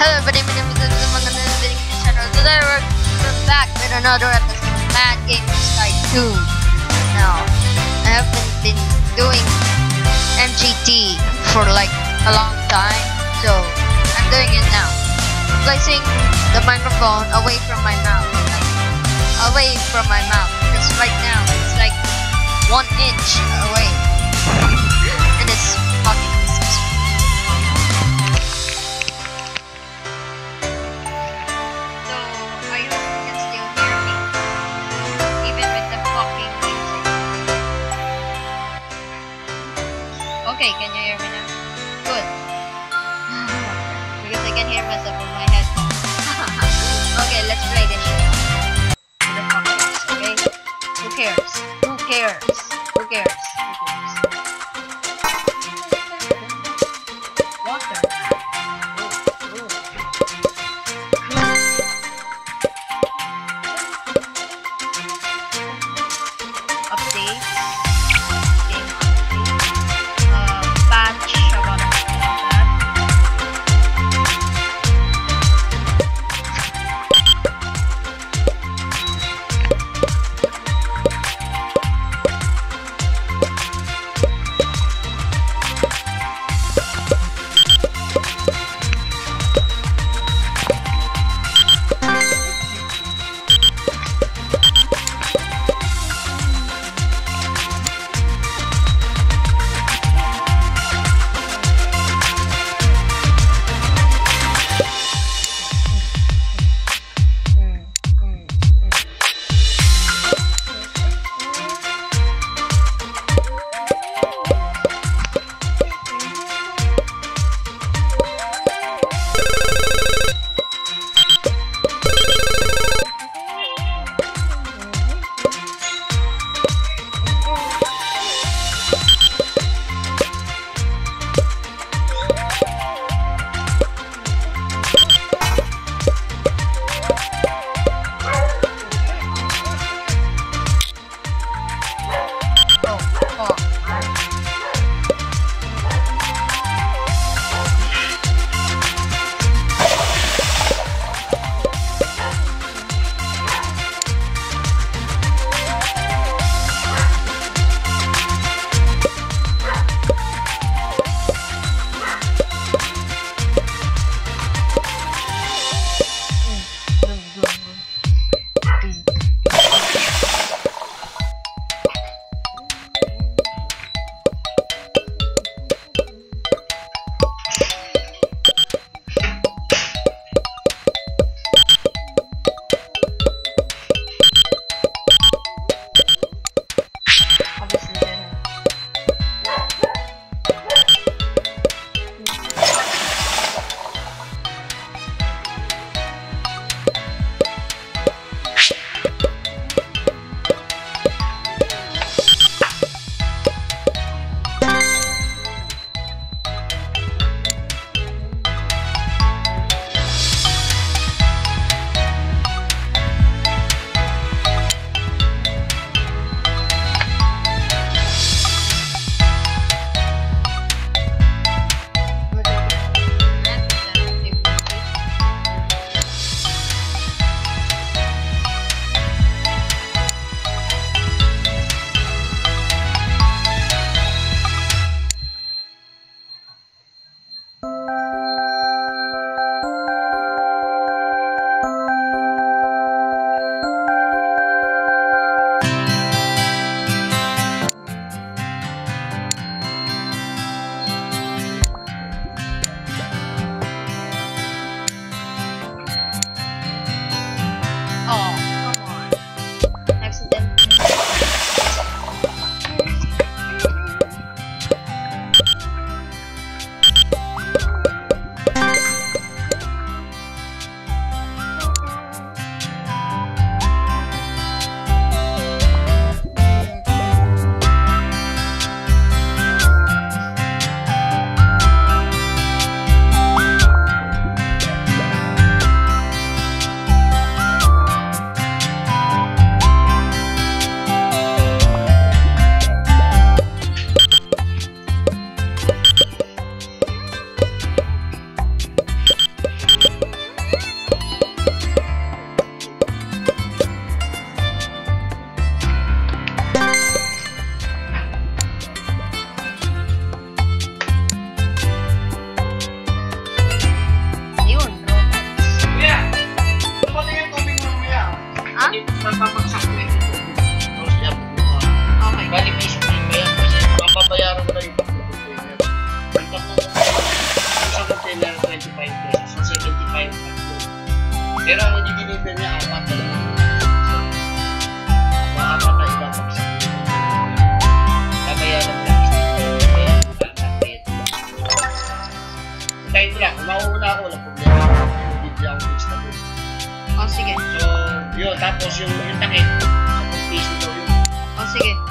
Hello everybody, my name is Liz, I'm gonna be this channel. Today we're, back with another episode of Mad Game Sky 2. Now, I haven't been doing MGT for like a long time, so I'm doing it now. Placing the microphone away from my mouth, like away from my mouth, because right now it's like one inch away, Okay, can you hear me now? Good. because I can hear myself on my headphones. okay, let's play this shit. Okay? Who cares? Who cares? Who cares? Who cares? mind factor. Pero ang i-deliver niya apat na lang. So. Kaya ng plastic. Kaya ang plastic. Kahit lang, mauuna ako ng sige. So, yun. Tapos yung, yung takit. So, kung piso daw yun. Oh, sige.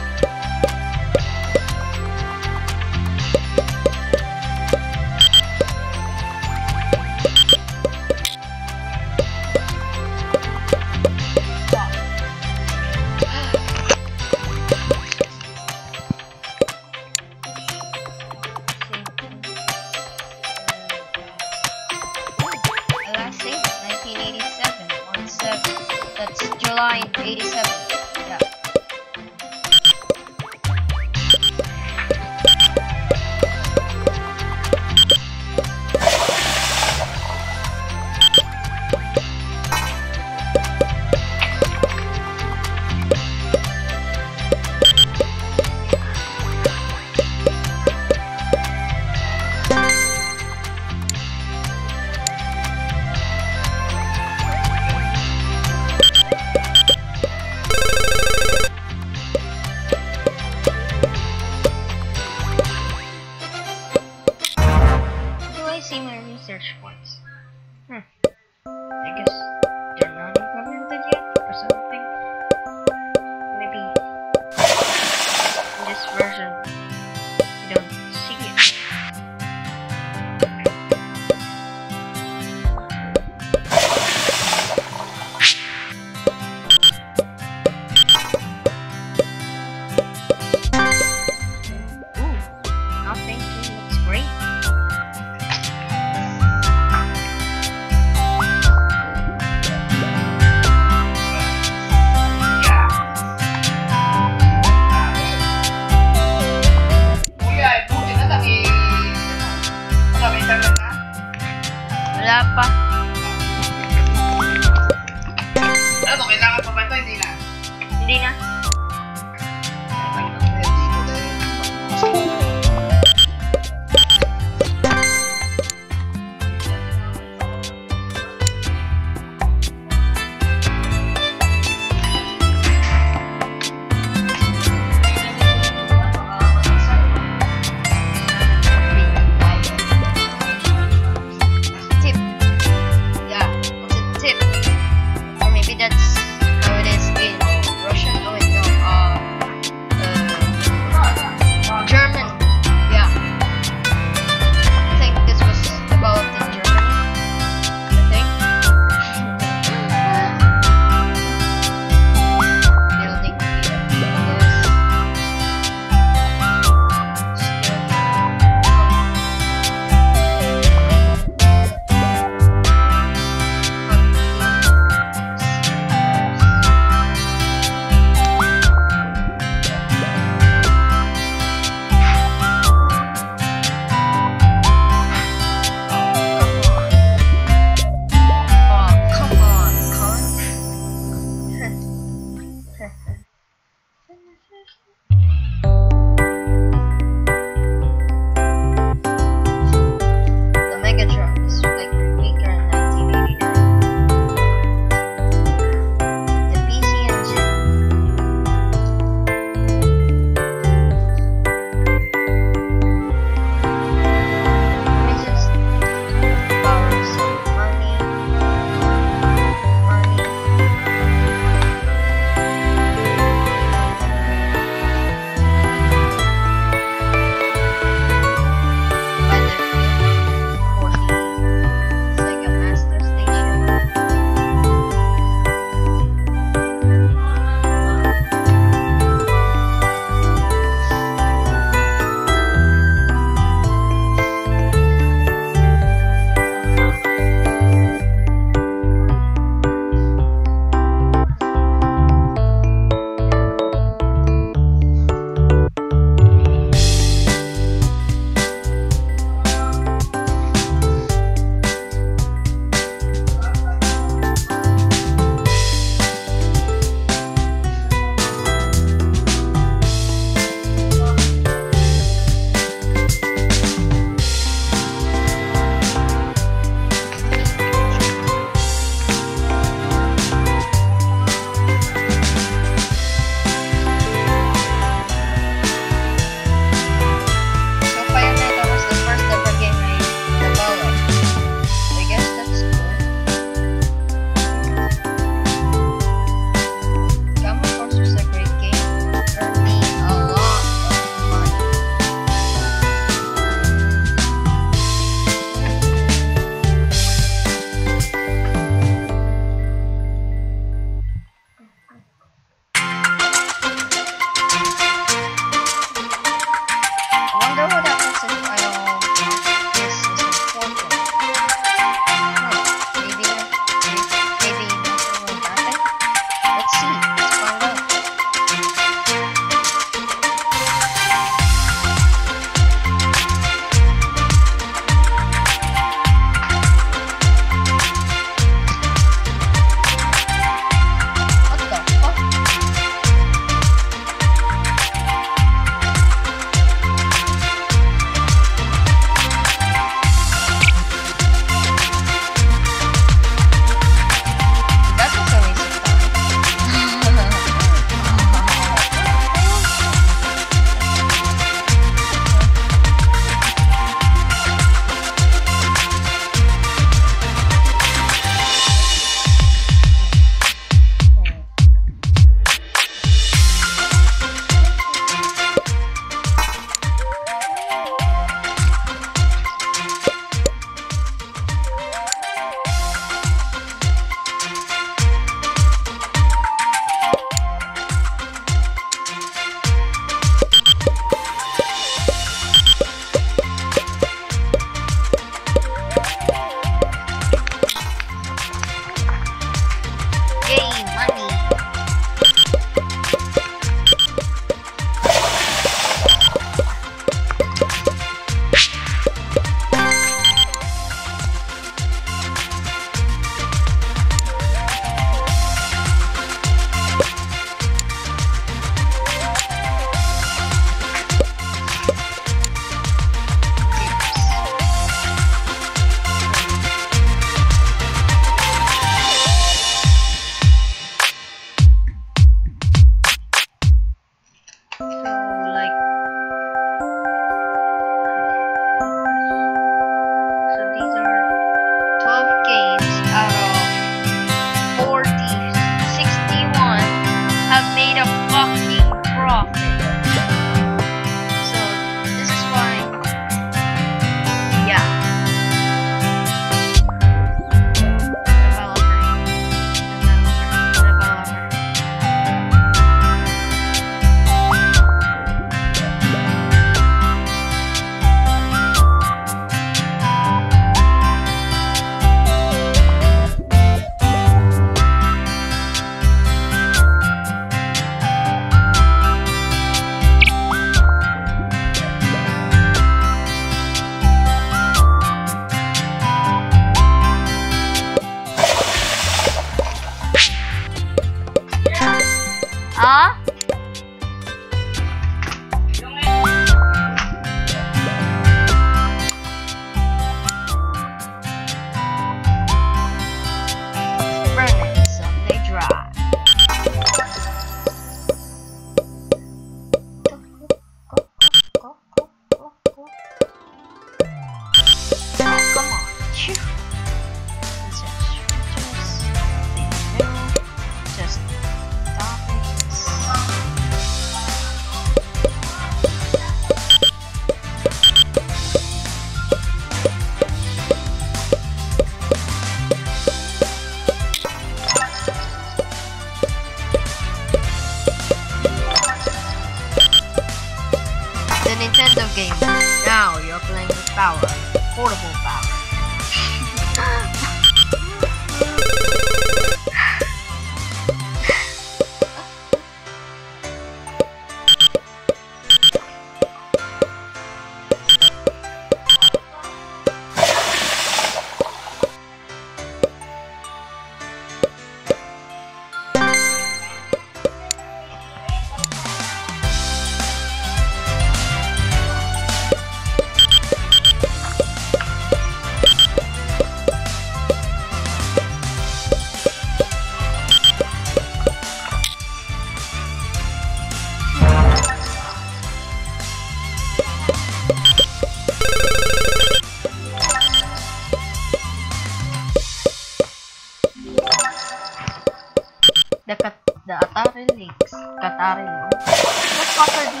Katari, no? Just cover